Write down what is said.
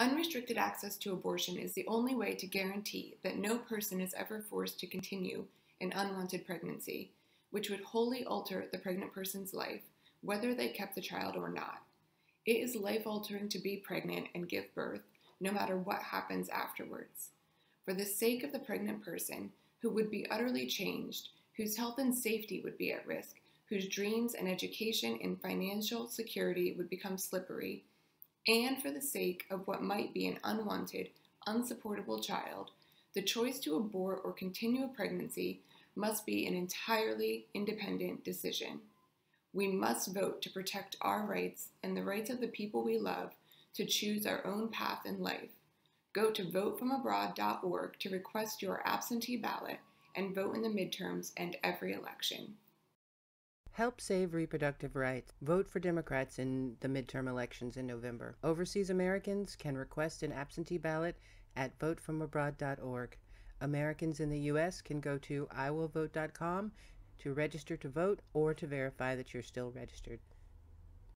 Unrestricted access to abortion is the only way to guarantee that no person is ever forced to continue an unwanted pregnancy, which would wholly alter the pregnant person's life, whether they kept the child or not. It is life altering to be pregnant and give birth, no matter what happens afterwards. For the sake of the pregnant person, who would be utterly changed, whose health and safety would be at risk, whose dreams and education and financial security would become slippery, and for the sake of what might be an unwanted, unsupportable child, the choice to abort or continue a pregnancy must be an entirely independent decision. We must vote to protect our rights and the rights of the people we love to choose our own path in life. Go to votefromabroad.org to request your absentee ballot and vote in the midterms and every election. Help save reproductive rights. Vote for Democrats in the midterm elections in November. Overseas Americans can request an absentee ballot at votefromabroad.org. Americans in the U.S. can go to iwillvote.com to register to vote or to verify that you're still registered.